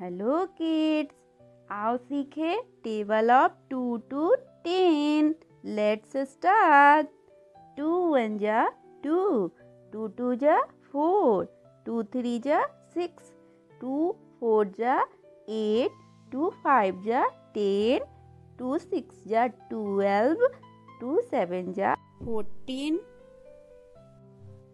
Hello kids आओ सीखे table of two to ten let's start two one जा two two two जा four two three जा six two four जा eight two five जा ten two six जा twelve two seven जा fourteen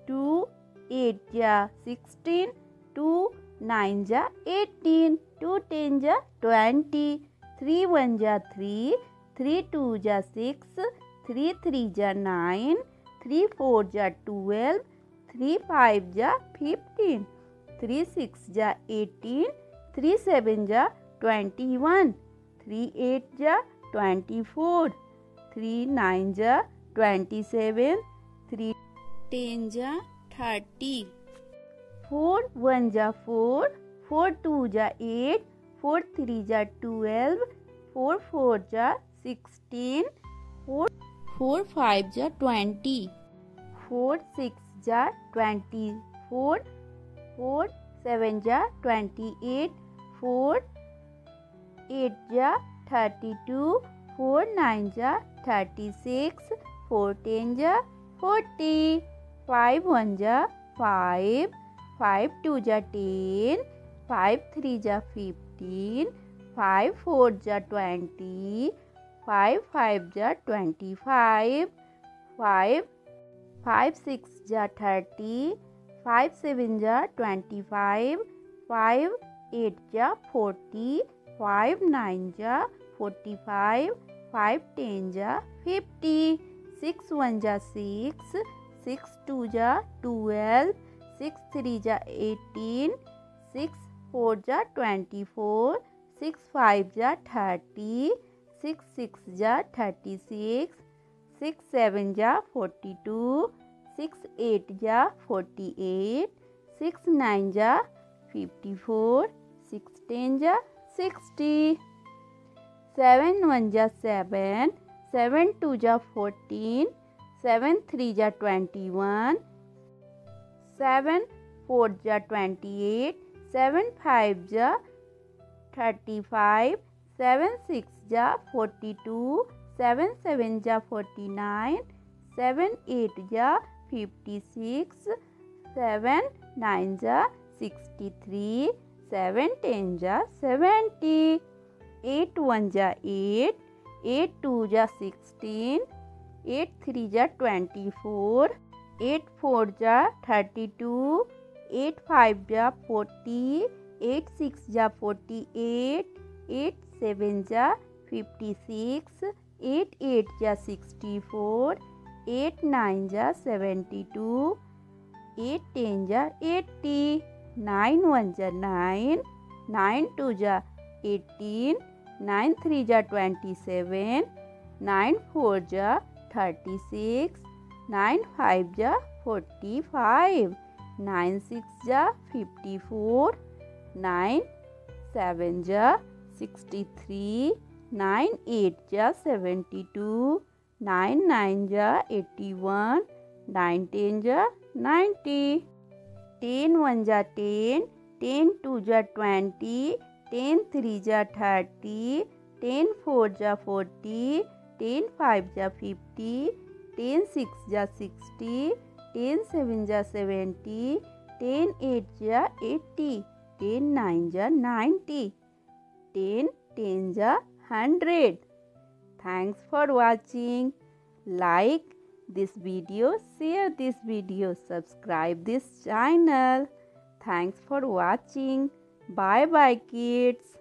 two eight जा सिक्सटीन टू नाइन जा eighteen, two ten जा ट्वेंटी, थ्री वन जा थ्री थ्री टू जा सिक्स, थ्री थ्री जा नाइन, थ्री फोर जा ट्वेल्व, थ्री फाइव जा फिफ्टीन, थ्री सिक्स जा एटीन, थ्री सेवन जा ट्वेंटी वन, थ्री एट जा ट्वेंटी फोर, थ्री नाइन जा ट्वेंटी सेवन, थ्री टेन जा थर्टी। फोर वन जा फोर फोर टू जा एट फोर थ्री जा ट्वेल्व फोर फोर जा सिक्सटीन फोर फोर फाइव जा twenty four six जा twenty four four seven जा twenty eight four eight जा thirty two four nine जा thirty six four ten जा forty five one जा five 5 2 ja 10 5 3 ja 15 5 4 ja 20 5 5 ja 25 5 5 6 ja 30 5 7 ja 25 5 8 ja 40 5 9 ja 45 5 10 ja 50 6 1 ja 6 6 2 ja 12 six three जा eighteen six four जा twenty four six five जा thirty six six जा thirty six six seven जा forty two six eight जा forty eight six nine जा fifty four six ten जा sixty seven one जा seven seven two जा fourteen seven three जा twenty one seven four जा twenty eight seven five जा thirty five seven six जा forty two seven seven जा forty nine seven eight जा fifty six seven nine जा sixty three seven ten जा seventy eight one जा eight eight two जा sixteen eight three जा twenty four eight four जा thirty two eight five जा forty eight six जा forty eight eight seven जा fifty six eight eight जा sixty four eight nine जा seventy two eight ten जा eighty nine one जा nine nine two जा eighteen nine three जा twenty seven nine four जा thirty six nine five जा forty five, nine six जा fifty four, nine seven जा sixty three, nine eight जा seventy two, nine nine जा eighty one, nine ten जा ninety ten one जा ten ten two जा twenty, ten three जा thirty, ten four जा forty, ten five जा fifty ten six जा सिक्सटी टेन सेवन जा सेवेंटी टेन एट जा एट्टी टेन नाइन जा नाइन्टी टेन टेन जा hundred thanks for watching like this video share this video subscribe this channel thanks for watching bye bye kids